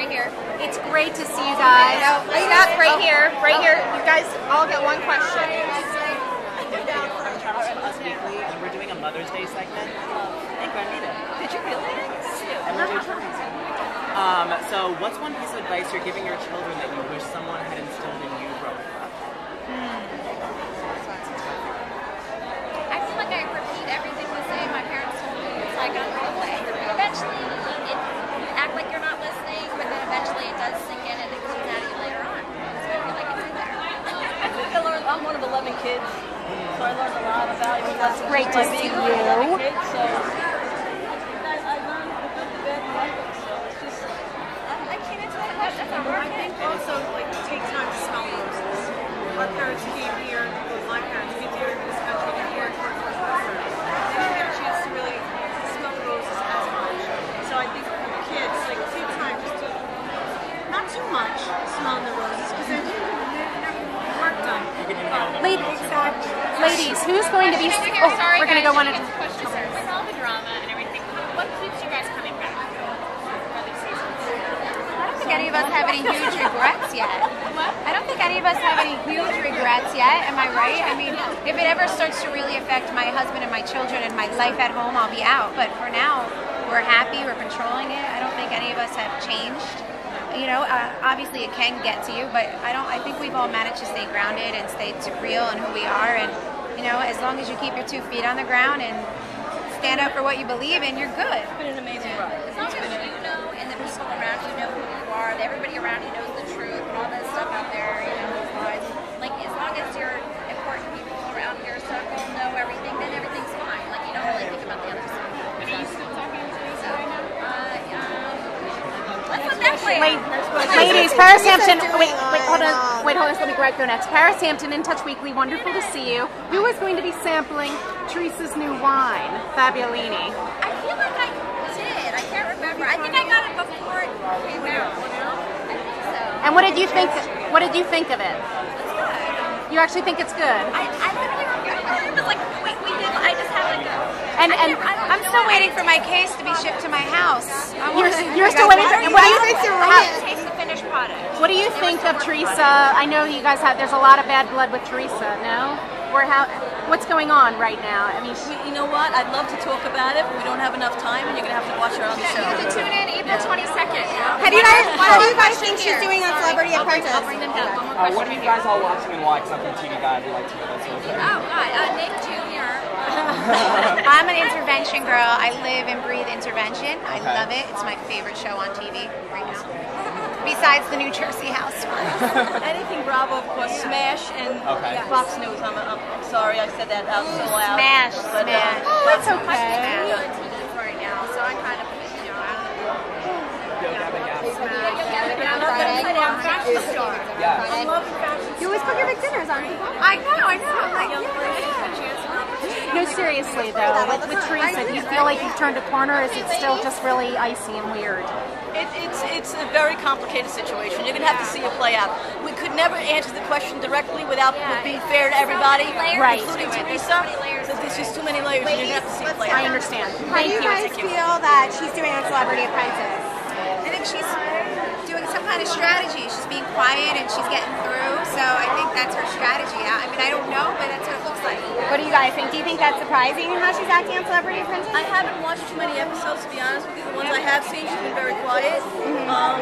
right here. It's great to see you guys. Stop right here, right here. You guys all get one question. Charles from Us Weekly, and we're doing a Mother's Day segment. Thank you, I made it. Did you really? And we're doing children's. Um, so, what's one piece of advice you're giving your children that you wish someone had instilled in you growing up? I feel like I repeat everything the same my parents told me. It's like, um, eventually, it, act like you're not listening, but then eventually it does sink in and it comes out of you later on. So I feel like it's in there. I think I learned, I'm one of 11 kids, so I learned a lot lessons. great to see you. 11 kids, so I, I learned the good, the bad, and the ugly, so it's just, I, I can't answer that question. I'm I think also like take time to smell roses. Our parents came here, well, my parents came here to this country to work for for They didn't get a chance to really smell the roses as much. So I think for the kids, like take time just to not too much smelling the roses because then you never work done. Ladies, ladies, who's going to be? Oh, we're going to go one at a Question, sir. With all the drama and everything, what keeps you guys coming back for other seasons? I don't think any of us have any huge regrets yet. I don't think any of us have any huge regrets yet. Am I right? I mean, if it ever starts to really affect my husband and my children and my life at home, I'll be out. But for now, we're happy. We're controlling it. I don't think any of us have changed. You know, uh, obviously it can get to you, but I don't. I think we've all managed to stay grounded and stay real and who we are. And you know, as long as you keep your two feet on the ground and stand up for what you believe in, you're good. it's been an amazing ride. As long as you know and the people around you know who you are, everybody around you knows the truth and all that stuff out there, you know, those lies. Like as long as your important people around your circle know everything, then everything's fine. Like you don't really think about the other stuff. Are you still talking to Teresa right now? Uh, um, let's look that way. Ladies, Paris Hampton. Wait, wait, hold on. Wait, hold on. Let me grab go next. Paris Hampton, In Touch Weekly. Wonderful to see you. Who is going to be sampling Teresa's new wine, Fabellini? I feel like I did. I can't remember. I think I got it before it came out. I think so. And what did you think? What did you think of it? It's good. You actually think it's good? I, I literally remember. It was like we, we did. I just had like a. And and I, I'm still waiting for my case to be shipped to my house. You're, wanna- you're still waiting. For, what do you I how, want to taste the finished product. What do you think of Teresa? I know you guys have. There's a lot of bad blood with Teresa. No, or how? What's going on right now? I mean, she, You know what? I'd love to talk about it, but we don't have enough time, and you're gonna have to watch her on the show. You have to tune in April 22nd. How do you guys, how do you guys think she's doing on Celebrity Apprentice? I'll bring them down. One Uh, question. what are you guys all watching and why? Because I'm TV Guide. We like to know that sort of thing. Oh God, uh, Nick Jr. I'm an intervention girl. I live and breathe intervention. I Okay. love it. It's my favorite show on TV right now. Besides the New Jersey Housewives. Anything Bravo, of course, Smash and Okay. Fox News. I'm, I'm sorry I said that out so loud. Smash, but, uh, smash. Oh, That's I'm okay. on TV right now, so I kind of, you know, I don't know. Yo, Gabby, Gabby. Yeah. You always cook your big dinners on I know, I know. I'm like, yeah. No, seriously though, with, with Teresa, do you feel like you've turned a corner? Or is it still just really icy and weird? It, it's it's a very complicated situation. You're gonna have to see it play out. We could never answer the question directly without Yeah, being fair to everybody, Right. including to Teresa. so many layers there's just too many layers. and You're gonna have to see it play I out. understand. How do Thank you you. guys feel that she's doing on Celebrity Apprentice? I think she's doing some kind of strategy. She's being quiet and she's getting through. So I think that's her strategy. I mean, I don't know, but that's what it looks like. What do you guys think? Do you think that's surprising how she's acting on Celebrity Apprentice? I haven't watched too many episodes to be honest with you. The ones I have seen, she's been very quiet. Um,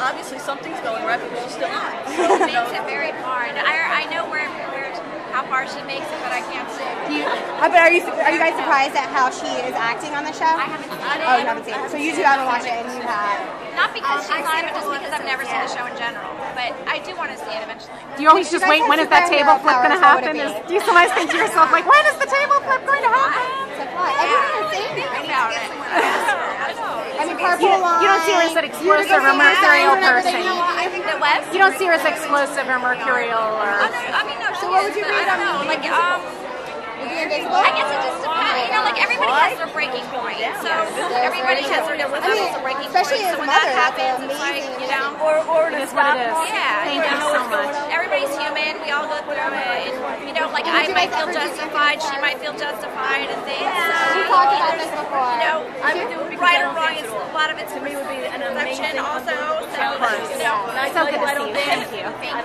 obviously something's going right, but she's still not. So, It makes it very hard. I, I know where, where, how far she makes it, but I can't say. Do you, uh, but are you are you guys surprised at how she is acting on the show? I haven't seen it. Oh, you haven't seen it. So you two haven't watched it, and you have. Not because she's on but just because I've never seen the show in general. But I do want to see it eventually. Do you always You just wait? When is that table flip going to powers, what would happen? Is, do you sometimes think to yourself, like, when is the table flip going to happen? Fly. Everyone is saying it. I. Mean, carpool You, you don't see her as an explosive or mercurial person. I think. You don't see her as explosive or mercurial or. I mean, no. So what would you read on know. Like, um, I guess it just depends. You know, like everybody has their breaking point. So everybody has their different I mean, levels of breaking especially point. as So when mother. that happens, it's like, you know, Or, or to It is what stop. it is. yeah, Thank you you know, so much. everybody's human. We all go through it. And, you know, like I might feel justified, she might feel justified, and things. Uh, we So, talked about this before. you know, I would do it because right or don't wrong, it's a lot of it's To me would be an amazing also. So, Of course. you know, So good to see you. Thank you. thank